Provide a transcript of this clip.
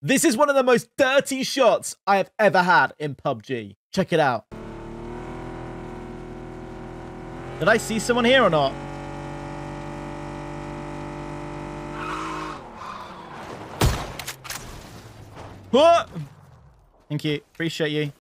This is one of the most dirty shots I have ever had in PUBG. Check it out. Did I see someone here or not? What? Thank you. Appreciate you.